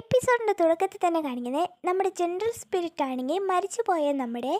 എപ്പിസോഡിന്റെ തുടക്കത്തിൽ തന്നെ കാണിക്കുന്നത് നമ്മുടെ ജനറൽ സ്പിരിറ്റ് ആണെങ്കിൽ മരിച്ചുപോയ നമ്മുടെ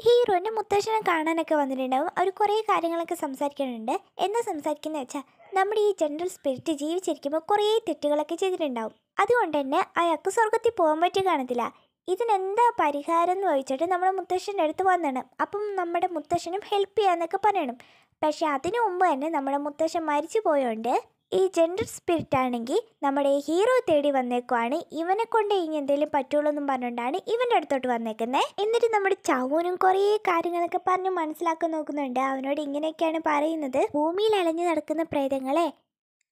ഹീറോന്റെ മുത്തശ്ശനെ കാണാനൊക്കെ വന്നിട്ടുണ്ടാവും. അവർ കുറേ കാര്യങ്ങളൊക്കെ സംസാരിക്കുന്നുണ്ട്. എന്താ സംസാരിക്കുന്നത് വെച്ചാൽ നമ്മുടെ ഈ ജനറൽ സ്പിരിറ്റ് ജീവിച്ചിരിക്കുമ്പോൾ കുറേ തെറ്റുകളൊക്കെ ചെയ്തിട്ടുണ്ടാവും. അതുകൊണ്ട് തന്നെ അയാൾക്ക് സ്വർഗത്തിൽ പോകാൻ പറ്റി കാണത്തില്ല. ഇതിനെന്താ പരിഹാരം എന്ന് ചോദിച്ചിട്ട് നമ്മുടെ മുത്തശ്ശന്റെ അടുത്ത് വന്നണം അപ്പം നമ്മുടെ മുത്തശ്ശനും ഹെൽപ്പ് ചെയ്യാന്നൊക്കെ പറയണം. പക്ഷേ അതിനു മുമ്പ് തന്നെ നമ്മുടെ മുത്തശ്ശൻ മരിച്ചു പോയോണ്ട് ഈ ജെൻഡർ സ്പിരിറ്റ് ആണെങ്കിൽ നമ്മുടെ ഹീറോ തേടി വന്നേക്കുവാണ്. ഇവനെ കൊണ്ട് ഇനി എന്തെങ്കിലും പറ്റുള്ളൂ എന്നും പറഞ്ഞുകൊണ്ടാണ് ഇവന്റെ അടുത്തോട്ട് വന്നേക്കുന്നത് എന്നിട്ട് നമ്മുടെ ചാവൂനും കുറേ കാര്യങ്ങളൊക്കെ പറഞ്ഞ് മനസ്സിലാക്കാൻ നോക്കുന്നുണ്ട്. അവനോട് ഇങ്ങനെയൊക്കെയാണ് പറയുന്നത്. ഭൂമിയിൽ അലഞ്ഞു നടക്കുന്ന പ്രേതങ്ങളെ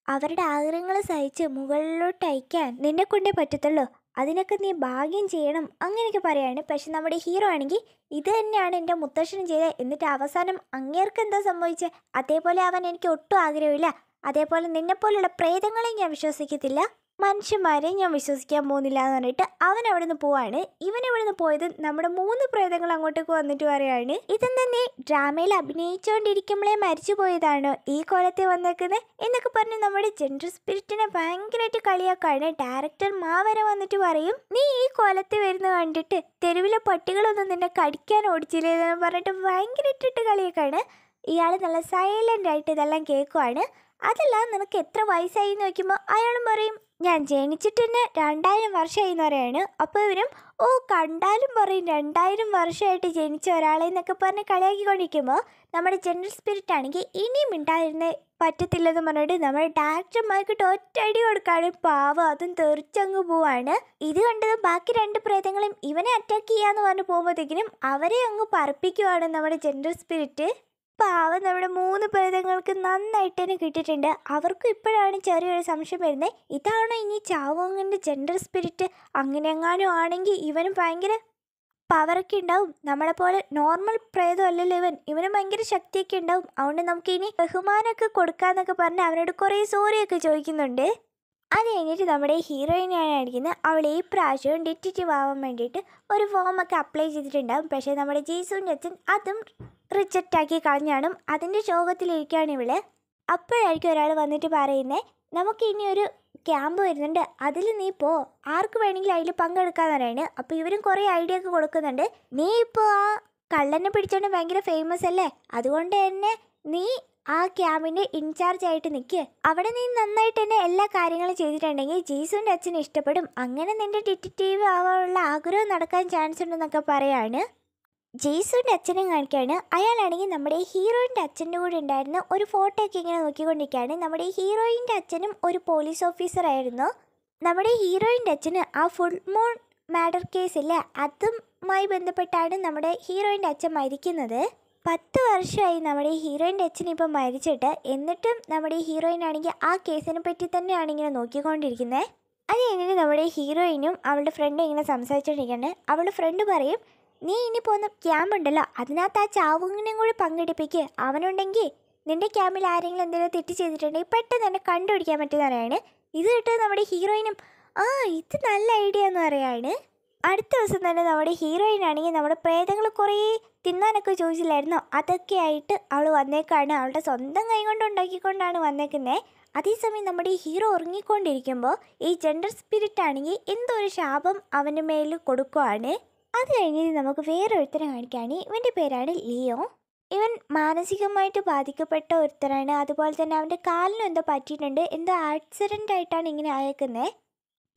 അവരുടെ ആഗ്രഹങ്ങൾ സഹിച്ച് മുകളിലോട്ട് അയക്കാൻ നിന്നെ കൊണ്ടേ പറ്റത്തുള്ളൂ. അതിനൊക്കെ നീ ഭാഗ്യം ചെയ്യണം അങ്ങനെയൊക്കെ പറയാണ്. പക്ഷെ നമ്മുടെ ഹീറോ ആണെങ്കിൽ ഇത് തന്നെയാണ് എന്റെ മുത്തശ്ശനും ചെയ്തത്. എന്നിട്ട് അവസാനം അങ്ങേർക്ക് എന്താ സംഭവിച്ചത് അതേപോലെ അവൻ എനിക്ക് ഒട്ടും ആഗ്രഹമില്ല അതേപോലെ നിന്നെപ്പോലുള്ള പ്രേതങ്ങളെ ഞാൻ വിശ്വസിക്കത്തില്ല. മനുഷ്യന്മാരെ ഞാൻ വിശ്വസിക്കാൻ പോകുന്നില്ല എന്ന് പറഞ്ഞിട്ട് അവൻ അവിടെ നിന്ന് പോവാണ്. ഇവൻ ഇവിടെ നിന്ന് പോയത് നമ്മുടെ മൂന്ന് പ്രേതങ്ങൾ അങ്ങോട്ടേക്ക് വന്നിട്ട് പറയാണ് ഇതും തന്നെ ഡ്രാമയിൽ അഭിനയിച്ചുകൊണ്ടിരിക്കുമ്പോഴേ മരിച്ചു പോയതാണോ? ഈ കോലത്തെ വന്നേക്കുന്നത് എന്നൊക്കെ പറഞ്ഞ് നമ്മുടെ ജെൻഡർ സ്പിരിറ്റിനെ ഭയങ്കരമായിട്ട് കളിയാക്കാണ് ഡയറക്ടർ മാവരെ വന്നിട്ട് പറയും നീ ഈ കോലത്തെ വരുന്ന കണ്ടിട്ട് തെരുവിലെ പട്ടികളൊന്നും നിന്നെ കടിക്കാൻ ഓടിച്ചില്ലേ? എന്ന് പറഞ്ഞിട്ട് ഭയങ്കരമായിട്ടിട്ട് കളിയാക്കാണ് ഇയാൾ നല്ല സൈലന്റ് ആയിട്ട് ഇതെല്ലാം കേൾക്കുവാണ്. അതല്ല നിനക്ക് എത്ര വയസ്സായി എന്ന് ചോദിക്കുമ്പോൾ അയാളും പറയും ഞാൻ ജനിച്ചിട്ട് തന്നെ രണ്ടായിരം വർഷമായി എന്ന് പറയാണ്. അപ്പോൾ ഇവരും ഓ കണ്ടാലും പറയും രണ്ടായിരം വർഷമായിട്ട് ജനിച്ച ഒരാളെ എന്നൊക്കെ പറഞ്ഞ് കളിയാക്കിക്കൊണ്ടിരിക്കുമ്പോൾ നമ്മുടെ ജനറൽ സ്പിരിറ്റ് ആണെങ്കിൽ ഇനിയും ഉണ്ടായിരുന്ന പറ്റത്തില്ലെന്ന് പറഞ്ഞിട്ട് നമ്മൾ ഡയറക്ടർമാർക്കിട്ട് ഒറ്റയടി കൊടുക്കാണ് പാവം അതും തെറിച്ചങ്ങ് പോവാണ്. ഇത് കണ്ടത് ബാക്കി രണ്ട് പ്രേതങ്ങളും ഇവനെ അറ്റാക്ക് ചെയ്യാന്ന് പറഞ്ഞ് പോകുമ്പോഴത്തേക്കിനും അവരെ അങ്ങ് പറപ്പിക്കുവാണ് നമ്മുടെ ജനറൽ സ്പിരിറ്റ്. പാവം നമ്മുടെ മൂന്ന് പ്രേതങ്ങൾക്ക് നന്നായിട്ട് തന്നെ കിട്ടിയിട്ടുണ്ട്. അവർക്കും ഇപ്പോഴാണ് ചെറിയൊരു സംശയം വരുന്നത്. ഇതാണോ ഇനി ചാവോങ്ങിന്റെ ജെൻഡർ സ്പിരിറ്റ് അങ്ങനെ എങ്ങാനും ആണെങ്കിൽ ഇവനും ഭയങ്കര പവറൊക്കെ ഉണ്ടാവും. നമ്മളെ പോലെ നോർമൽ പ്രേതം അല്ലല്ലോ ഇവൻ. ഇവന് ഭയങ്കര ശക്തിയൊക്കെ ഉണ്ടാവും. അതുകൊണ്ട് നമുക്ക് ഇനി ബഹുമാനമൊക്കെ കൊടുക്കാന്നൊക്കെ പറഞ്ഞ് അവനോട് കുറേ സോറിയൊക്കെ ചോദിക്കുന്നുണ്ട്. അത് കഴിഞ്ഞിട്ട് നമ്മുടെ ഹീറോയിനെയാണ് അടിക്കുന്നത്. അവൾ ഈ പ്രാവശ്യവും ഡിറ്റക്റ്റീവ് ആവാൻ വേണ്ടിയിട്ട് ഒരു ഫോമൊക്കെ അപ്ലൈ ചെയ്തിട്ടുണ്ടാവും. പക്ഷേ നമ്മുടെ ജീസുവിന്റെ അച്ഛൻ അതും റിജക്റ്റ് ആക്കി കളഞ്ഞാണും അതിന്റെ ശോകത്തിലിരിക്കുകയാണ് ഇവൾ. അപ്പോഴായിരിക്കും ഒരാൾ വന്നിട്ട് പറയുന്നത് നമുക്ക് ഇനി ഒരു ക്യാമ്പ് വരുന്നുണ്ട്. അതിൽ നീ പോ. ആർക്ക് വേണമെങ്കിലും അതിൽ പങ്കെടുക്കാന്ന് പറയുന്നത് അപ്പോൾ ഇവരും കുറേ ഐഡിയ ഒക്കെ കൊടുക്കുന്നുണ്ട്. നീ ഇപ്പോൾ ആ കള്ളനെ പിടിച്ചോണ്ട് ഭയങ്കര ഫേമസ് അല്ലേ? അതുകൊണ്ട് തന്നെ നീ ആ ക്യാമ്പിന്റെ ഇൻചാർജ് ആയിട്ട് നിൽക്കുക അവിടെ നീ നന്നായിട്ട് തന്നെ എല്ലാ കാര്യങ്ങളും ചെയ്തിട്ടുണ്ടെങ്കിൽ ജീസുവിന്റെ അച്ഛന് ഇഷ്ടപ്പെടും. അങ്ങനെ നിന്റെ ഡിറ്റക്റ്റീവ് ആവാനുള്ള ആഗ്രഹം നടക്കാൻ ചാൻസ് ഉണ്ടെന്നൊക്കെ പറയാണ്. ജെയ്സുവിന്റെ അച്ഛനെ കാണിക്കുകയാണ് അയാളാണെങ്കിൽ നമ്മുടെ ഹീറോയിന്റെ അച്ഛന്റെ കൂടെ ഉണ്ടായിരുന്ന ഒരു ഫോട്ടോ ഒക്കെ ഇങ്ങനെ നോക്കിക്കൊണ്ടിരിക്കുകയാണ്. നമ്മുടെ ഹീറോയിന്റെ അച്ഛനും ഒരു പോലീസ് ഓഫീസറായിരുന്നു നമ്മുടെ ഹീറോയിന്റെ അച്ഛന് ആ ഫുൾ മൂൺ മാഡർ കേസില്ലേ അതുമായി ബന്ധപ്പെട്ടാണ് നമ്മുടെ ഹീറോയിന്റെ അച്ഛൻ മരിക്കുന്നത്. പത്ത് വർഷമായി നമ്മുടെ ഹീറോയിന്റെ അച്ഛൻ ഇപ്പം മരിച്ചിട്ട് എന്നിട്ടും നമ്മുടെ ഹീറോയിൻ ആണെങ്കിൽ ആ കേസിനെ പറ്റി തന്നെയാണ് ഇങ്ങനെ നോക്കിക്കൊണ്ടിരിക്കുന്നത്. അത് കഴിഞ്ഞിട്ട് നമ്മുടെ ഹീറോയിനും അവളുടെ ഫ്രണ്ടും ഇങ്ങനെ സംസാരിച്ചുകൊണ്ടിരിക്കുകയാണ് അവളുടെ ഫ്രണ്ട് പറയും നീ ഇനി പോകുന്ന ക്യാമ്പ് ഉണ്ടല്ലോ അതിനകത്ത് ആ ചാവുങ്ങിനെയും കൂടി പങ്കെടുപ്പിക്ക്. അവനുണ്ടെങ്കിൽ നിന്റെ ക്യാമ്പിൽ ആരെങ്കിലും എന്തെങ്കിലും തെറ്റ് ചെയ്തിട്ടുണ്ടെങ്കിൽ പെട്ടെന്ന് തന്നെ കണ്ടുപിടിക്കാൻ പറ്റുന്നവരാണ് ഇത് കേട്ട് നമ്മുടെ ഹീറോയിനും ആ ഇത് നല്ല ഐഡിയ എന്ന് പറയാണ്. അടുത്ത ദിവസം തന്നെ നമ്മുടെ ഹീറോയിൻ ആണെങ്കിൽ നമ്മുടെ പ്രേതങ്ങൾ കുറേ തിന്നാനൊക്കെ ചോദിച്ചില്ലായിരുന്നു? അതൊക്കെ ആയിട്ട് അവൾ വന്നേക്കാണ്. അവളുടെ സ്വന്തം കൈ കൊണ്ട് ഉണ്ടാക്കിക്കൊണ്ടാണ് വന്നേക്കുന്നത് അതേസമയം നമ്മുടെ ഹീറോ ഉറങ്ങിക്കൊണ്ടിരിക്കുമ്പോൾ ഈ ജെൻഡർ സ്പിരിറ്റ് ആണെങ്കിൽ എന്തോ ഒരു ശാപം അവന്റെ മേലിൽ കൊടുക്കുവാണ്. അത് കഴിഞ്ഞിട്ട് നമുക്ക് വേറൊരുത്തരെ കാണിക്കുകയാണ് ഇവന്റെ പേരാണ് ലിയോ. ഇവൻ മാനസികമായിട്ട് ബാധിക്കപ്പെട്ട ഒരുത്തരാണ് അതുപോലെ തന്നെ അവന്റെ കാലിനും എന്തോ പറ്റിയിട്ടുണ്ട്. എന്തോ ആക്സിഡന്റ് ആയിട്ടാണ് ഇങ്ങനെ അയക്കുന്നത്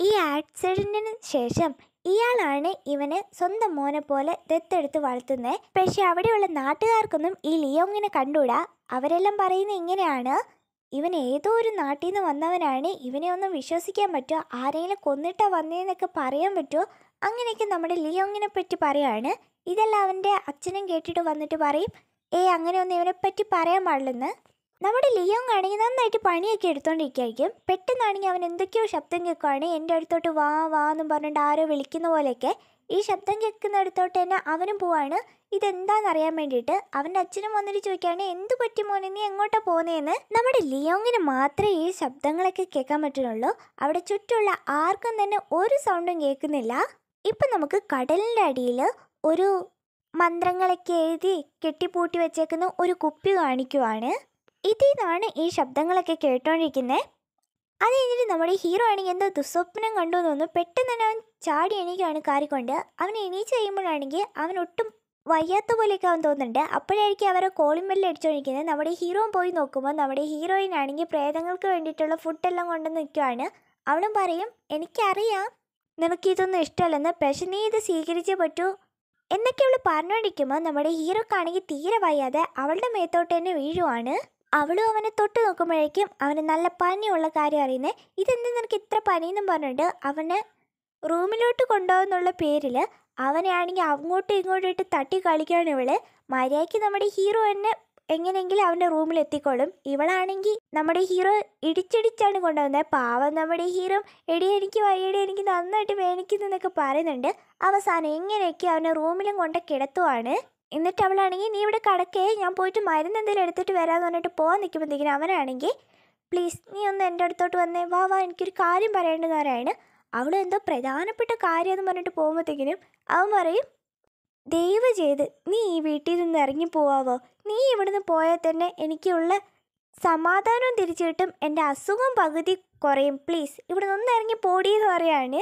ഈ ആക്സിഡന്റിന് ശേഷം ഇയാളാണ് ഇവന് സ്വന്തം മോനെ പോലെ ദത്തെടുത്ത് വളർത്തുന്നത് പക്ഷെ അവിടെയുള്ള നാട്ടുകാർക്കൊന്നും ഈ ലിയോങ്ങിനെ കണ്ടുകൂടാ? അവരെല്ലാം പറയുന്നത് ഇങ്ങനെയാണ്. ഇവൻ ഏതോ ഒരു നാട്ടിൽ നിന്ന് വന്നവനാണ്. ഇവനെ ഒന്നും വിശ്വസിക്കാൻ പറ്റുമോ? ആരെങ്കിലും കൊന്നിട്ടാ വന്നതെന്നൊക്കെ പറയാൻ പറ്റുമോ? അങ്ങനെയൊക്കെ നമ്മുടെ ലിയോങ്ങിനെ പറ്റി പറയാണ്. ഇതെല്ലാം അവന്റെ അച്ഛനും കേട്ടിട്ട് വന്നിട്ട് പറയും ഏ അങ്ങനെയൊന്നും ഇവനെ പറ്റി പറയാൻ പാടില്ലെന്ന്. നമ്മുടെ ലിയോങ് ആണെങ്കിൽ നന്നായിട്ട് പണിയൊക്കെ എടുത്തോണ്ടിരിക്കുകയായിരിക്കും പെട്ടെന്നാണെങ്കിൽ അവൻ എന്തൊക്കെയോ ശബ്ദം കേൾക്കുവാണ്. എന്റെ അടുത്തോട്ട് വാ വാ എന്നും പറഞ്ഞിട്ട് ആരോ വിളിക്കുന്ന പോലെയൊക്കെ ഈ ശബ്ദം കേൾക്കുന്നിടത്തോട്ട് തന്നെ അവനും പോവാണ്. ഇതെന്താന്ന് അറിയാൻ വേണ്ടിയിട്ട് അവന്റെ അച്ഛനും വന്നിട്ട് ചോദിക്കുകയാണ് എന്ത് പറ്റി മോനെ? നീ എങ്ങോട്ടാ പോകുന്നതെന്ന് നമ്മുടെ ലിയോങ്ങിന് മാത്രമേ ഈ ശബ്ദങ്ങളൊക്കെ കേൾക്കാൻ പറ്റുന്നുള്ളൂ. അവിടെ ചുറ്റുമുള്ള ആർക്കും തന്നെ ഒരു സൗണ്ടും കേൾക്കുന്നില്ല. ഇപ്പം നമുക്ക് കടലിന്റെ അടിയിൽ ഒരു മന്ത്രങ്ങളൊക്കെ എഴുതി കെട്ടിപ്പൂട്ടി വെച്ചേക്കുന്ന ഒരു കുപ്പി കാണിക്കുവാണ്. ഇതിൽ നിന്നാണ് ഈ ശബ്ദങ്ങളൊക്കെ കേട്ടോണ്ടിരിക്കുന്നത് അത് കഴിഞ്ഞിട്ട് നമ്മുടെ ഹീറോ ആണെങ്കിൽ എന്തോ ദുസ്വപ്നം കണ്ടു തോന്നുന്നു പെട്ടെന്ന് തന്നെ അവൻ ചാടി എണീക്കുകയാണ് കാറിക്കൊണ്ട്. അവൻ എണീച്ച് കഴിയുമ്പോഴാണെങ്കിൽ അവൻ ഒട്ടും വയ്യാത്ത പോലെയൊക്കെ അവൻ തോന്നുന്നുണ്ട്. അപ്പോഴായിരിക്കും അവരെ കോളിംഗ് ബെല്ലിൽ അടിച്ചുകൊണ്ടിരിക്കുന്നത് നമ്മുടെ ഹീറോ പോയി നോക്കുമ്പോൾ നമ്മുടെ ഹീറോയിൻ ആണെങ്കിൽ പ്രേതങ്ങൾക്ക് വേണ്ടിയിട്ടുള്ള ഫുഡെല്ലാം കൊണ്ടുവന്ന് നിൽക്കുവാണ് അവളും പറയും എനിക്കറിയാം നിനക്കിതൊന്നും ഇഷ്ടമല്ലെന്ന് പക്ഷെ നീ ഇത് സ്വീകരിച്ചേ പറ്റൂ. എന്നൊക്കെ അവൾ പറഞ്ഞുകൊണ്ടിരിക്കുമ്പോൾ നമ്മുടെ ഹീറോക്കാണെങ്കിൽ തീരെ വയ്യാതെ അവളുടെ മേത്തോട്ട് തന്നെ വീഴുവാണ്. അവളും അവനെ തൊട്ട് നോക്കുമ്പോഴേക്കും അവന് നല്ല പനിയുള്ള കാര്യം അറിയുന്നത് ഇതെന്ത് നിനക്ക് ഇത്ര പനിയെന്നും പറഞ്ഞിട്ട് അവനെ റൂമിലോട്ട് കൊണ്ടുപോകുന്നുള്ള പേരിൽ അവനെ ആണെങ്കിൽ അങ്ങോട്ടും ഇങ്ങോട്ടും ഇട്ട് തട്ടി കളിക്കുകയാണ് ഇവൾ. മര്യാദയ്ക്ക് നമ്മുടെ ഹീറോ തന്നെ എങ്ങനെയെങ്കിലും അവന്റെ റൂമിൽ എത്തിക്കോളും. ഇവളാണെങ്കിൽ നമ്മുടെ ഹീറോ ഇടിച്ചിടിച്ചാണ് കൊണ്ടുവന്നത് പാവം നമ്മുടെ ഹീറോ എടി എനിക്ക് വയ്യടി എനിക്ക് നന്നായിട്ട് വേനിക്കുന്നു എന്നൊക്കെ പറയുന്നുണ്ട്. അവസാനം എങ്ങനെയൊക്കെ അവനെ റൂമിലും കൊണ്ട് കിടത്തുവാണ്. എന്നിട്ട് അവളാണെങ്കിൽ നീ ഇവിടെ കടക്കേ ഞാൻ പോയിട്ട് മരുന്ന് എന്തെങ്കിലും എടുത്തിട്ട് വരാമെന്ന് പറഞ്ഞിട്ട് പോകാൻ നിൽക്കുമ്പോഴത്തേക്കിനും അവനാണെങ്കിൽ പ്ലീസ് നീ ഒന്ന് എന്റെ അടുത്തോട്ട് വന്നേ. വാ വാ എനിക്കൊരു കാര്യം പറയേണ്ടതെന്ന് പറയാണ് അവൾ എന്തോ പ്രധാനപ്പെട്ട കാര്യമെന്ന് പറഞ്ഞിട്ട് പോകുമ്പോഴത്തേക്കിനും അവൻ പറയും ദയവ് ചെയ്ത് നീ ഈ വീട്ടിൽ നിന്ന് ഇറങ്ങി പോവാവോ? നീ ഇവിടുന്ന് പോയാൽ തന്നെ എനിക്കുള്ള സമാധാനവും തിരിച്ചു കിട്ടും. എന്റെ അസുഖം പകുതി കുറയും. പ്ലീസ് ഇവിടെ നിന്ന് ഇറങ്ങി പോടിയെന്ന് പറയാണ്.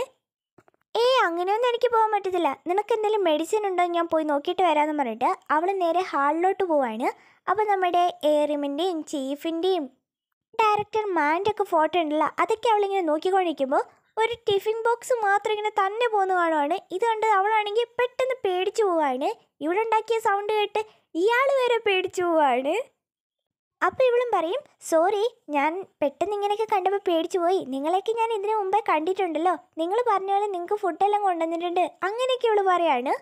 ഏയ് അങ്ങനെയൊന്നും എനിക്ക് പോകാൻ പറ്റത്തില്ല. നിനക്ക് എന്തെങ്കിലും മെഡിസിൻ ഉണ്ടോ? ഞാൻ പോയി നോക്കിയിട്ട് വരാമെന്ന് പറഞ്ഞിട്ട് അവൾ നേരെ ഹാളിലോട്ട് പോവാണ്. അപ്പോൾ നമ്മുടെ എയറിമിന്റെയും ചീഫിന്റെയും ഡയറക്ടർ മാന്റെ ഒക്കെ ഫോട്ടോ ഉണ്ടല്ലോ. അതൊക്കെ അവളിങ്ങനെ നോക്കിക്കൊണ്ടിരിക്കുമ്പോൾ ഒരു ടിഫിൻ ബോക്സ് മാത്രം ഇങ്ങനെ തന്നെ പോകുന്ന കാണുവാണ് ഇത് കണ്ട് അവളാണെങ്കിൽ പെട്ടെന്ന് പേടിച്ചു പോവാണ്. ഇവിടെ ഉണ്ടാക്കിയ സൗണ്ട് കേട്ട് ഇയാൾ വരെ പേടിച്ചു പോവാണ്. അപ്പോൾ ഇവളും പറയും സോറി ഞാൻ പെട്ടെന്ന് ഇങ്ങനെയൊക്കെ കണ്ടപ്പോൾ പേടിച്ചു പോയി. നിങ്ങളെയൊക്കെ ഞാൻ ഇതിനു മുമ്പേ കണ്ടിട്ടുണ്ടല്ലോ. നിങ്ങൾ പറഞ്ഞ പോലെ നിങ്ങൾക്ക് ഫുഡെല്ലാം കൊണ്ടുവന്നിട്ടുണ്ട്. അങ്ങനെയൊക്കെ ഇവൾ പറയാണ്.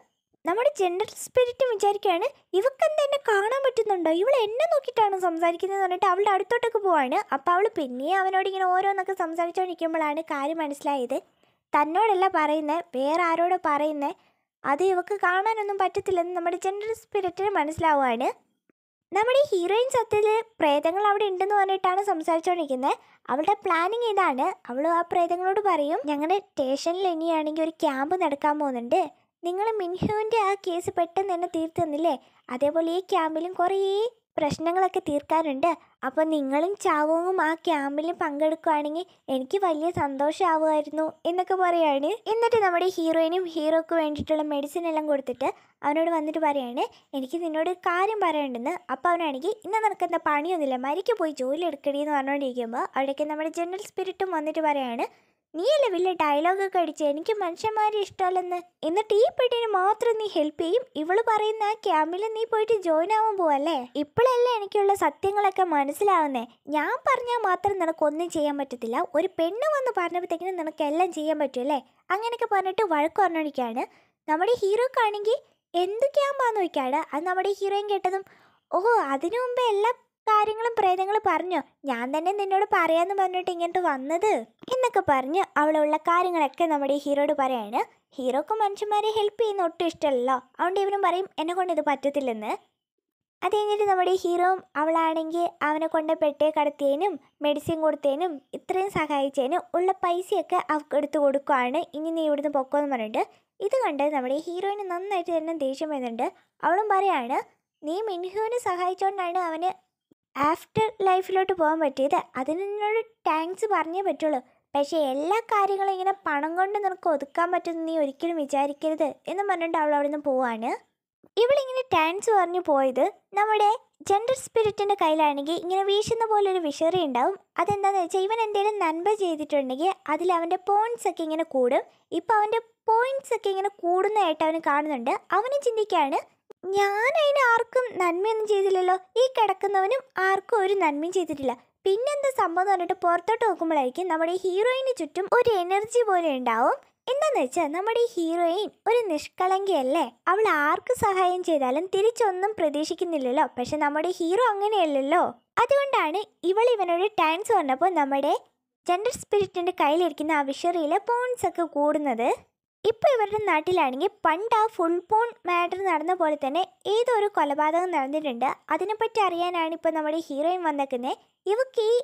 നമ്മുടെ ജെൻഡർ സ്പിരിറ്റ് വിചാരിക്കുകയാണ് ഇവക്കെന്താ എന്നെ കാണാൻ പറ്റുന്നുണ്ടോ? ഇവൾ എന്നെ നോക്കിയിട്ടാണ് സംസാരിക്കുന്നത് പറഞ്ഞിട്ട് അവളുടെ അടുത്തോട്ടൊക്കെ പോവാണ്. അപ്പോൾ അവൾ പിന്നെ അവനോട് ഇങ്ങനെ ഓരോന്നൊക്കെ സംസാരിച്ചുകൊണ്ടിരിക്കുമ്പോഴാണ് കാര്യം മനസ്സിലായത്. തന്നോടല്ല പറയുന്നത് വേറെ ആരോടോ പറയുന്നത് അത് ഇവക്ക് കാണാനൊന്നും പറ്റത്തില്ലെന്ന് നമ്മുടെ ജെൻഡർ സ്പിരിറ്റിന് മനസ്സിലാവുകയാണ് നമ്മുടെ ഹീറോയിൻ സത്യത്തിൽ പ്രേതങ്ങൾ അവിടെ ഉണ്ടെന്ന് പറഞ്ഞിട്ടാണ് സംസാരിച്ചുകൊണ്ടിരിക്കുന്നത് അവളുടെ പ്ലാനിങ് ഇതാണ്. അവൾ ആ പ്രേതങ്ങളോട് പറയും ഞങ്ങളുടെ സ്റ്റേഷനിൽ ഇനിയാണെങ്കിൽ ഒരു ക്യാമ്പ് നടക്കാൻ പോകുന്നുണ്ട്. നിങ്ങൾ മിൻഹുവിന്റെ ആ കേസ് പെട്ടെന്ന് തന്നെ തീർത്തു തന്നില്ലേ അതേപോലെ ഈ ക്യാമ്പിലും കുറേ പ്രശ്നങ്ങളൊക്കെ തീർക്കാറുണ്ട് അപ്പോൾ നിങ്ങളും ചാവോങ്ങും ആ ക്യാമ്പിൽ പങ്കെടുക്കുകയാണെങ്കിൽ എനിക്ക് വലിയ സന്തോഷമാവുമായിരുന്നു എന്നൊക്കെ പറയാണ്. എന്നിട്ട് നമ്മുടെ ഹീറോയിനും ഹീറോക്ക് വേണ്ടിയിട്ടുള്ള മെഡിസിൻ എല്ലാം കൊടുത്തിട്ട് അവനോട് വന്നിട്ട് പറയാണ് എനിക്ക് നിന്നോട് കാര്യം പറയണ്ടെന്ന്. അപ്പോൾ അവനാണെങ്കിൽ ഇന്ന് നിനക്കെന്താ പണിയൊന്നുമില്ല. മരിക്ക് പോയി ജോലി എടുക്കടി എന്ന് പറഞ്ഞുകൊണ്ടിരിക്കുമ്പോൾ അവിടേക്ക് നമ്മുടെ ജനറൽ സ്പിരിറ്റും വന്നിട്ട് പറയാണ് നീയല്ലേ വലിയ ഡയലോഗൊക്കെ അടിച്ച്? എനിക്ക് മനുഷ്യന്മാരെ ഇഷ്ടമല്ലെന്ന്. എന്നിട്ട് ഈ പെട്ടിന് മാത്രം നീ ഹെൽപ്പ് ചെയ്യും? ഇവൾ പറയുന്ന ആ ക്യാമ്പിൽ നീ പോയിട്ട് ജോയിൻ ആവാൻ പോവല്ലേ? ഇപ്പോഴല്ലേ എനിക്കുള്ള സത്യങ്ങളൊക്കെ മനസ്സിലാവുന്നേ. ഞാൻ പറഞ്ഞാൽ മാത്രം നിനക്കൊന്നും ചെയ്യാൻ പറ്റത്തില്ല. ഒരു പെണ്ണ് വന്ന് പറഞ്ഞപ്പോഴത്തേക്കിനും നിനക്ക് എല്ലാം ചെയ്യാൻ പറ്റുമല്ലേ? അങ്ങനെയൊക്കെ പറഞ്ഞിട്ട് വഴക്ക് പറഞ്ഞിരിക്കുകയാണ് നമ്മുടെ ഹീറോക്കാണെങ്കിൽ എന്ത് ക്യാമ്പാന്ന് നോക്കിയാണ് അത് നമ്മുടെ ഹീറോയും കേട്ടതും ഓ അതിനു മുമ്പേ എല്ലാ കാര്യങ്ങളും പ്രേതങ്ങളും പറഞ്ഞു ഞാൻ തന്നെ നിന്നോട് പറയാന്ന് പറഞ്ഞിട്ട് ഇങ്ങോട്ട് വന്നത്? എന്നൊക്കെ പറഞ്ഞ് അവളുള്ള കാര്യങ്ങളൊക്കെ നമ്മുടെ ഹീറോയോട് പറയാണ്. ഹീറോക്ക് മനുഷ്യന്മാരെ ഹെൽപ്പ് ചെയ്യുന്ന ഒട്ടും ഇഷ്ടമല്ലല്ലോ. അതുകൊണ്ട് ഇവനും പറയും എന്നെ കൊണ്ട് ഇത് പറ്റത്തില്ലെന്ന്. അത് കഴിഞ്ഞിട്ട് നമ്മുടെ ഹീറോ അവളാണെങ്കിൽ അവനെ കൊണ്ട് പെട്ടേ കടത്തിയതിനും മെഡിസിൻ കൊടുത്തതിനും ഇത്രയും സഹായിച്ചതിനും ഉള്ള പൈസയൊക്കെ അവൾക്ക് എടുത്ത് കൊടുക്കുകയാണ് ഇനി നീ ഇവിടുന്ന് പൊക്കോന്ന് പറഞ്ഞിട്ട്. ഇത് കണ്ട് നമ്മുടെ ഹീറോയിന് നന്നായിട്ട് തന്നെ ദേഷ്യം വരുന്നുണ്ട്. അവളും പറയാണ് നീ മിൻഹുവിനെ സഹായിച്ചുകൊണ്ടാണ് അവന് ആഫ്റ്റർ ലൈഫിലോട്ട് പോകാൻ പറ്റിയത് അതിന് നിന്നോട് താങ്ക്സ് പറഞ്ഞേ പറ്റുള്ളൂ. പക്ഷേ എല്ലാ കാര്യങ്ങളും ഇങ്ങനെ പണം കൊണ്ട് നിനക്ക് ഒതുക്കാൻ പറ്റുമെന്ന് നീ ഒരിക്കലും വിചാരിക്കരുത് എന്ന് പറഞ്ഞിട്ട് അവൾ അവിടെ നിന്ന് പോവാണ്. ഇവളിങ്ങനെ ടാൻസ് പറഞ്ഞു പോയത് നമ്മുടെ ജെൻഡർ സ്പിരിറ്റിന്റെ കയ്യിലാണെങ്കിൽ ഇങ്ങനെ വീശുന്ന പോലെ ഒരു വിഷറി ഉണ്ടാവും. അതെന്താണെന്ന് വെച്ചാൽ ഇവൻ എന്തെങ്കിലും നന്മ ചെയ്തിട്ടുണ്ടെങ്കിൽ അതിൽ അവന്റെ പോയിന്റ്സ് ഒക്കെ ഇങ്ങനെ കൂടും. ഇപ്പോൾ അവന്റെ പോയിന്റ്സ് ഒക്കെ ഇങ്ങനെ കൂടുന്നതായിട്ട് അവന് കാണുന്നുണ്ട്. അവന് ചിന്തിക്കുകയാണ് ഞാൻ അതിന് ആർക്കും നന്മയൊന്നും ചെയ്തില്ലല്ലോ. ഈ കിടക്കുന്നവനും ആർക്കും ഒരു നന്മയും ചെയ്തിട്ടില്ല. പിന്നെന്താ സംഭവം എന്ന് പറഞ്ഞിട്ട് പുറത്തോട്ട് നോക്കുമ്പോഴായിരിക്കും നമ്മുടെ ഹീറോയിന് ചുറ്റും ഒരു എനർജി പോലെ ഉണ്ടാവും. എന്താന്ന് വെച്ചാൽ നമ്മുടെ ഹീറോയിൻ ഒരു നിഷ്കളങ്കയല്ലേ? അവൾ ആർക്ക് സഹായം ചെയ്താലും തിരിച്ചൊന്നും പ്രതീക്ഷിക്കുന്നില്ലല്ലോ. പക്ഷെ നമ്മുടെ ഹീറോ അങ്ങനെയല്ലല്ലോ. അതുകൊണ്ടാണ് ഇവൾ ഇവനോട് ടാൻസ് പറഞ്ഞപ്പോൾ നമ്മുടെ ജെൻഡർ സ്പിരിറ്റിന്റെ കയ്യിലിരിക്കുന്ന ആ വിഷറിയിലെ പോൺസൊക്കെ കൂടുന്നത്. ഇപ്പോൾ ഇവരുടെ നാട്ടിലാണെങ്കിൽ പണ്ട് ആ ഫുൾ പോൺ മാറ്റർ നടന്ന പോലെ തന്നെ ഏതൊരു കൊലപാതകം നടന്നിട്ടുണ്ട്. അതിനെപ്പറ്റി അറിയാനാണ് ഇപ്പോൾ നമ്മുടെ ഹീറോയിൻ വന്നേക്കുന്നത് ഇവക്ക് ഈ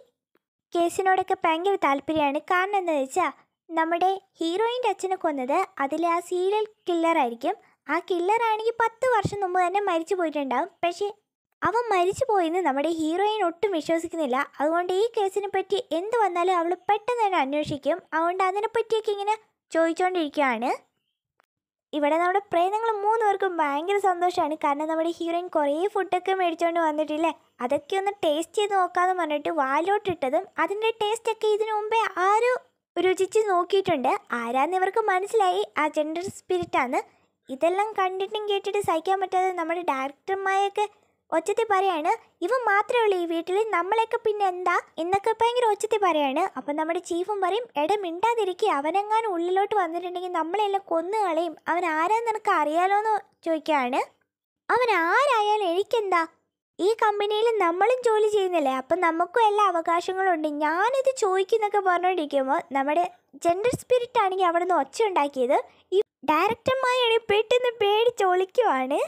കേസിനോടൊക്കെ ഭയങ്കര താല്പര്യമാണ്. കാരണം എന്താണെന്ന് വെച്ചാൽ നമ്മുടെ ഹീറോയിന്റെ അച്ഛനെ കൊന്നത് അതിൽ ആ സീരിയൽ കില്ലറായിരിക്കും ആ കില്ലറാണെങ്കിൽ പത്ത് വർഷം മുമ്പ് തന്നെ മരിച്ചു പോയിട്ടുണ്ടാകും പക്ഷേ അവൻ മരിച്ചു പോയെന്ന് നമ്മുടെ ഹീറോയിൻ ഒട്ടും വിശ്വസിക്കുന്നില്ല. അതുകൊണ്ട് ഈ കേസിനെ പറ്റി എന്ത് വന്നാലും അവൾ പെട്ടെന്ന് തന്നെ അന്വേഷിക്കും. അതുകൊണ്ട് അതിനെപ്പറ്റിയൊക്കെ ഇങ്ങനെ ചോദിച്ചുകൊണ്ടിരിക്കുകയാണ് ഇവിടെ നമ്മുടെ പ്രേതങ്ങൾ മൂന്ന് പേർക്കും ഭയങ്കര സന്തോഷമാണ് കാരണം നമ്മുടെ ഹീറോയിൻ കുറേ ഫുഡൊക്കെ മേടിച്ചുകൊണ്ട് വന്നിട്ടില്ലേ? അതൊക്കെ ഒന്ന് ടേസ്റ്റ് ചെയ്ത് നോക്കാമെന്ന് പറഞ്ഞിട്ട് വാലോട്ടിട്ടതും അതിന്റെ ടേസ്റ്റൊക്കെ ഇതിനു മുമ്പേ ആരോ രുചിച്ച് നോക്കിയിട്ടുണ്ട്. ആരാന്ന് ഇവർക്ക് മനസ്സിലായി. ആ ജെൻഡർ സ്പിരിറ്റാന്ന് ഇതെല്ലാം കണ്ടിട്ടും കേട്ടിട്ട് സഹിക്കാൻ പറ്റാതെ നമ്മുടെ ഡയറക്ടർമാരൊക്കെ ഒച്ചത്തിൽ പറയാണ് ഇവൻ മാത്രമേ ഉള്ളൂ ഈ വീട്ടിൽ നമ്മളെയൊക്കെ പിന്നെ എന്താ? എന്നൊക്കെ ഭയങ്കര ഒച്ചത്തിൽ പറയാണ്. അപ്പം നമ്മുടെ ചീഫും പറയും എട മിണ്ടാതിരിക്കുക അവനെങ്ങാനും ഉള്ളിലോട്ട് വന്നിട്ടുണ്ടെങ്കിൽ നമ്മളെല്ലാം കൊന്നു കളയും. അവൻ ആരാന്ന് നിനക്ക് അറിയാലോന്ന് ചോദിക്കുകയാണ് അവൻ ആരായാലും എനിക്കെന്താ? ഈ കമ്പനിയിൽ നമ്മളും ജോലി ചെയ്യുന്നില്ലേ? അപ്പം നമുക്കും എല്ലാ അവകാശങ്ങളും ഉണ്ട് ഞാനിത് ചോദിക്കുന്നൊക്കെ പറഞ്ഞുകൊണ്ടിരിക്കുമ്പോൾ നമ്മുടെ ജെൻഡർ സ്പിരിറ്റ് ആണെങ്കിൽ അവിടെ നിന്ന് ഒച്ച ഉണ്ടാക്കിയത്. ഈ ഡയറക്ടർമാരാണെങ്കിൽ പെട്ടെന്ന് പേടിച്ചൊളിക്കുവാണ്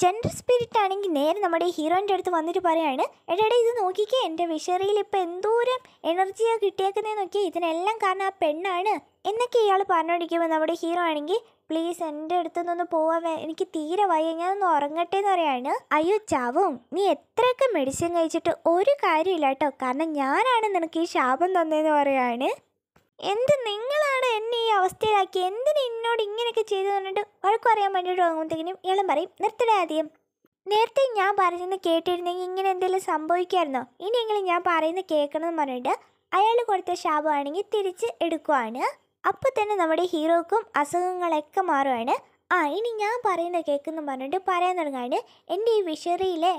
ജെൻഡർ സ്പിരിറ്റ് ആണെങ്കിൽ നേരെ നമ്മുടെ ഹീറോയിന്റെ അടുത്ത് വന്നിട്ട് പറയാണ് എടാ ഇത് നോക്കിക്കേ എന്റെ വിഷറിയിൽ ഇപ്പോൾ എന്തോരം എനർജിയാണ് കിട്ടിയേക്കുന്നതെന്ന് നോക്കിയാൽ ഇതിനെല്ലാം കാരണം ആ പെണ്ണാണ്. എന്നൊക്കെ ഇയാൾ പറഞ്ഞുകൊണ്ടിരിക്കുമ്പോൾ നമ്മുടെ ഹീറോ ആണെങ്കിൽ പ്ലീസ് എന്റെ അടുത്തുനിന്നൊന്ന് പോവാൻ എനിക്ക് തീരെ വയ്യ ഞാനൊന്ന് ഉറങ്ങട്ടെ എന്ന് പറയാണ്. അയ്യോ ചാവും. നീ എത്രയൊക്കെ മെഡിസിൻ കഴിച്ചിട്ട് ഒരു കാര്യമില്ല കേട്ടോ കാരണം ഞാനാണ് നിനക്ക് ഈ ശാപം തന്നതെന്ന് പറയാണ്. എന്ത് നിങ്ങളാണ് എന്നെ ഈ അവസ്ഥയിലാക്കി എന്തിന് എന്നോട് ഇങ്ങനെയൊക്കെ ചെയ്തു തന്നിട്ട് വഴക്കു പറയാൻ വേണ്ടിയിട്ട് വാങ്ങുമ്പോഴത്തേക്കും ഇയാളും പറയും നിർത്തലേ ആദ്യം. നേരത്തെ ഞാൻ പറയുന്നത് കേട്ടിരുന്നെങ്കിൽ ഇങ്ങനെ എന്തെങ്കിലും സംഭവിക്കായിരുന്നോ ഇനിയെങ്കിലും ഞാൻ പറയുന്നത് കേൾക്കണമെന്ന് പറഞ്ഞിട്ട് അയാൾ കൊടുത്ത ശാപമാണെങ്കിൽ തിരിച്ച് എടുക്കുവാണ്. അപ്പോൾ തന്നെ നമ്മുടെ ഹീറോക്കും അസുഖങ്ങളൊക്കെ മാറുവാണ്. ആ ഇനി ഞാൻ പറയുന്നത് കേൾക്കുന്നു പറഞ്ഞിട്ട് പറയാൻ തുടങ്ങാണ് എന്റെ ഈ വിഷറിയിലെ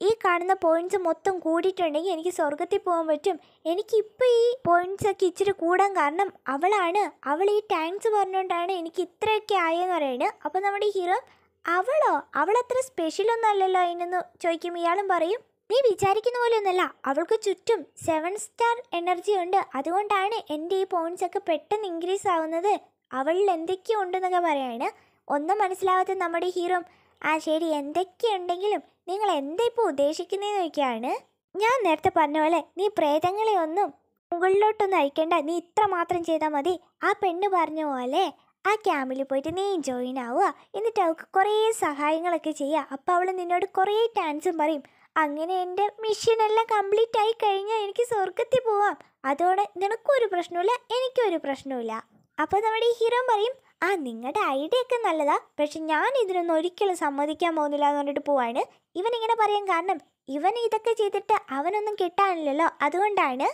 ഈ കാണുന്ന പോയിന്റ്സ് മൊത്തം കൂടിയിട്ടുണ്ടെങ്കിൽ എനിക്ക് സ്വർഗത്തിൽ പോകാൻ പറ്റും. എനിക്കിപ്പോൾ ഈ പോയിന്റ്സ് ഒക്കെ ഇച്ചിരി കൂടാൻ കാരണം അവളാണ്. അവൾ ഈ ടാങ്ക്സ് പറഞ്ഞുകൊണ്ടാണ് എനിക്ക് ഇത്രയൊക്കെ ആയെന്ന് പറയുന്നത്. അപ്പോൾ നമ്മുടെ ഹീറോ അവളോ? അവളത്ര സ്പെഷ്യലൊന്നും അല്ലല്ലോ അതിനൊന്ന് ചോദിക്കുമ്പോൾ ഇയാളും പറയും നീ വിചാരിക്കുന്ന പോലെയൊന്നുമല്ല അവൾക്ക് ചുറ്റും സെവൻ സ്റ്റാർ എനർജി ഉണ്ട്. അതുകൊണ്ടാണ് എന്റെ ഈ പോയിന്റ്സ് ഒക്കെ പെട്ടെന്ന് ഇൻക്രീസ് ആവുന്നത്. അവളിൽ എന്തൊക്കെയോ ഉണ്ടെന്നൊക്കെ പറയാണ്. ഒന്നും മനസ്സിലാവാത്ത നമ്മുടെ ഹീറോ ആ ശരി. എന്തൊക്കെയുണ്ടെങ്കിലും നിങ്ങൾ എന്താ ഇപ്പോൾ ഉദ്ദേശിക്കുന്നതെന്ന് നോക്കിയാണ് ഞാൻ നേരത്തെ പറഞ്ഞ പോലെ നീ പ്രേതങ്ങളെ ഒന്നും മുകളിലോട്ടൊന്നും അയക്കേണ്ട. നീ ഇത്ര മാത്രം ചെയ്താൽ മതി. ആ പെണ്ണ് പറഞ്ഞ പോലെ ആ ക്യാമ്പിൽ പോയിട്ട് നീ ജോയിൻ ആവുക. എന്നിട്ട് അവൾക്ക് കുറേ സഹായങ്ങളൊക്കെ ചെയ്യുക അപ്പോൾ അവൾ നിന്നോട് കുറേ ടാൻസും പറയും. അങ്ങനെ എന്റെ മിഷൻ എല്ലാം കംപ്ലീറ്റ് ആയി കഴിഞ്ഞാൽ എനിക്ക് സ്വർഗത്തിൽ പോവാം. അതോടെ നിനക്കൊരു പ്രശ്നമില്ല എനിക്കൊരു പ്രശ്നമില്ല അപ്പോൾ നമ്മുടെ ഈ ഹീറോ പറയും ആ നിങ്ങളുടെ ഐഡിയ ഒക്കെ നല്ലതാ. പക്ഷെ ഞാൻ ഇതിനൊന്നും ഒരിക്കലും സമ്മതിക്കാൻ പോകുന്നില്ല എന്ന് പറഞ്ഞിട്ട് പോവാണ് ഇവൻ ഇങ്ങനെ പറയാൻ കാരണം ഇവൻ ഇതൊക്കെ ചെയ്തിട്ട് അവനൊന്നും കിട്ടാനില്ലല്ലോ. അതുകൊണ്ടാണ്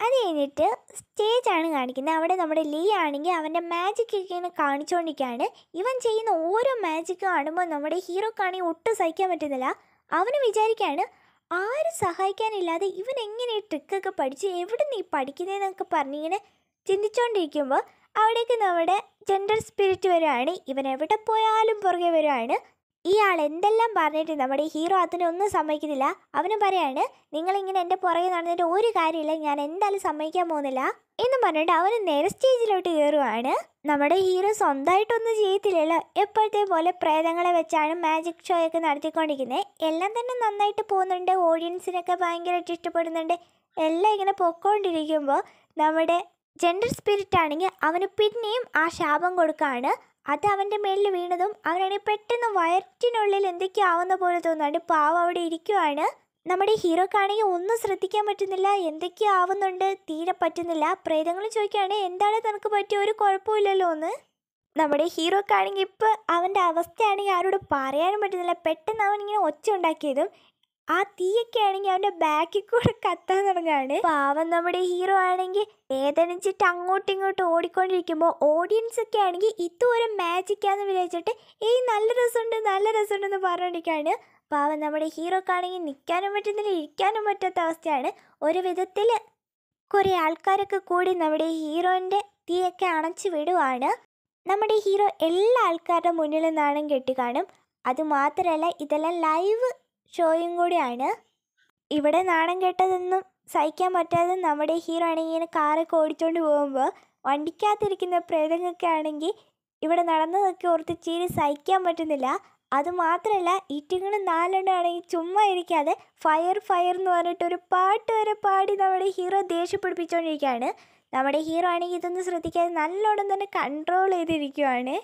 അത് കഴിഞ്ഞിട്ട് ആണ് കാണിക്കുന്നത്. അവിടെ നമ്മുടെ ലീ ആണെങ്കിൽ അവന്റെ മാജിക് ഇങ്ങനെ കാണിച്ചുകൊണ്ടിരിക്കുകയാണ് ഇവൻ ചെയ്യുന്ന ഓരോ മാജിക് കാണുമ്പോൾ നമ്മുടെ ഹീറോക്കാണെങ്കിൽ ഒട്ടും സഹിക്കാൻ പറ്റുന്നില്ല. അവന് വിചാരിക്കുകയാണ് ആരും സഹായിക്കാനില്ലാതെ ഇവൻ എങ്ങനെ ഈ ട്രിക്കൊക്കെ പഠിച്ച് എവിടെ നിന്ന് നീ പഠിക്കുന്നതെന്നൊക്കെ പറഞ്ഞിങ്ങനെ ചിന്തിച്ചുകൊണ്ടിരിക്കുമ്പോൾ അവിടേക്ക് നമ്മുടെ ജെൻഡർ സ്പിരിറ്റ് വരുവാണ് ഇവൻ എവിടെ പോയാലും പുറകെ വരുവാണ് ഇയാൾ എന്തെല്ലാം പറഞ്ഞിട്ട് നമ്മുടെ ഹീറോ അതിനൊന്നും സമ്മതിക്കുന്നില്ല. അവന് പറയാണ് നിങ്ങളിങ്ങനെ എന്റെ പുറകെ നടന്നിട്ട് ഒരു കാര്യമില്ല. ഞാൻ എന്തായാലും സമ്മതിക്കാൻ പോകുന്നില്ല. എന്ന് പറഞ്ഞിട്ട് അവന് നേരെ സ്റ്റേജിലോട്ട് കയറുവാണ്. നമ്മുടെ ഹീറോ സ്വന്തമായിട്ടൊന്നും ചെയ്യത്തില്ലല്ലോ. എപ്പോഴത്തെ പോലെ പ്രേതങ്ങളെ വെച്ചാണ് മാജിക് ഷോ ഒക്കെ നടത്തിക്കൊണ്ടിരിക്കുന്നത്. എല്ലാം തന്നെ നന്നായിട്ട് പോകുന്നുണ്ട്. ഓഡിയൻസിനൊക്കെ ഭയങ്കരമായിട്ട് ഇഷ്ടപ്പെടുന്നുണ്ട്. എല്ലാം ഇങ്ങനെ പൊക്കോണ്ടിരിക്കുമ്പോൾ നമ്മുടെ ജെൻഡർ സ്പിരിറ്റ് ആണെങ്കിൽ അവന് പിന്നെയും ആ ശാപം കൊടുക്കുകയാണ് അത് അവന്റെ മേലിൽ വീണതും അവനാണെങ്കിൽ പെട്ടെന്ന് വയറ്റിനുള്ളിൽ എന്തൊക്കെയോ ആവുന്ന പോലെ തോന്നുന്നുണ്ട്. പാവ അവിടെ ഇരിക്കുവാണ്. നമ്മുടെ ഹീറോക്കാണെങ്കിൽ ഒന്നും ശ്രദ്ധിക്കാൻ പറ്റുന്നില്ല. എന്തൊക്കെയോ ആവുന്നുണ്ട് തീരെ പറ്റുന്നില്ല. പ്രേതങ്ങൾ ചോദിക്കുകയാണ് എന്താണ് തനക്ക് പറ്റിയ? ഒരു കുഴപ്പമില്ലല്ലോ എന്ന്. നമ്മുടെ ഹീറോക്കാണെങ്കിൽ ഇപ്പോൾ അവന്റെ അവസ്ഥയാണെങ്കിൽ ആരോട് പറയാനും പറ്റുന്നില്ല. പെട്ടെന്ന് അവൻ ഇങ്ങനെ ഒച്ച ഉണ്ടാക്കിയതും ആ തീയൊക്കെ ആണെങ്കിൽ അവന്റെ ബാക്കിൽ കൂടെ കത്താൻ തുടങ്ങാണ് പാവം നമ്മുടെ ഹീറോ ആണെങ്കിൽ വേദനിച്ചിട്ട് അങ്ങോട്ടും ഇങ്ങോട്ടും ഓടിക്കൊണ്ടിരിക്കുമ്പോൾ ഓഡിയൻസ് ഒക്കെ ആണെങ്കിൽ ഇതുവരെ മാജിക്കാന്ന് വിചാരിച്ചിട്ട് ഏയ് നല്ല രസമുണ്ട് നല്ല രസമുണ്ടെന്ന് പറഞ്ഞുകൊണ്ടിരിക്കുകയാണ് പാവം നമ്മുടെ ഹീറോക്കാണെങ്കിൽ നിൽക്കാനും പറ്റുന്നില്ല ഇരിക്കാനും പറ്റാത്ത അവസ്ഥയാണ്. ഒരു വിധത്തിൽ കുറേ ആൾക്കാരൊക്കെ കൂടി നമ്മുടെ ഹീറോന്റെ തീയൊക്കെ അണച്ചു വിടുവാണ്. നമ്മുടെ ഹീറോ എല്ലാ ആൾക്കാരുടെ മുന്നിൽ നാണം കെട്ടി കാണും. അതുമാത്രമല്ല ഇതെല്ലാം ലൈവ് ഷോയും കൂടിയാണ്. ഇവിടെ നാണം കെട്ടതെന്നും സഹിക്കാൻ പറ്റാതെ നമ്മുടെ ഹീറോ ആണെങ്കിൽ ഇങ്ങനെ കാറൊക്കെ ഓടിച്ചുകൊണ്ട് പോകുമ്പോൾ വണ്ടിക്കകത്തിരിക്കുന്ന പ്രേതങ്ങൾക്ക് ആണെങ്കിൽ ഇവിടെ നടന്നതൊക്കെ ഓർത്ത് ചിരി സഹിക്കാൻ പറ്റുന്നില്ല. അതുമാത്രമല്ല ഈറ്റിങ്ങൾ നാലെണ്ണം ആണെങ്കിൽ ചുമ്മാ ഇരിക്കാതെ ഫയർ ഫയർ എന്ന് പറഞ്ഞിട്ട് ഒരു പാട്ട് വരെ പാടി നമ്മുടെ ഹീറോ ദേഷ്യപ്പിടിപ്പിച്ചുകൊണ്ടിരിക്കുകയാണ് നമ്മുടെ ഹീറോ ആണെങ്കിൽ ഇതൊന്നും ശ്രദ്ധിക്കാതെ നല്ലോണം തന്നെ കൺട്രോൾ ചെയ്തിരിക്കുവാണ്.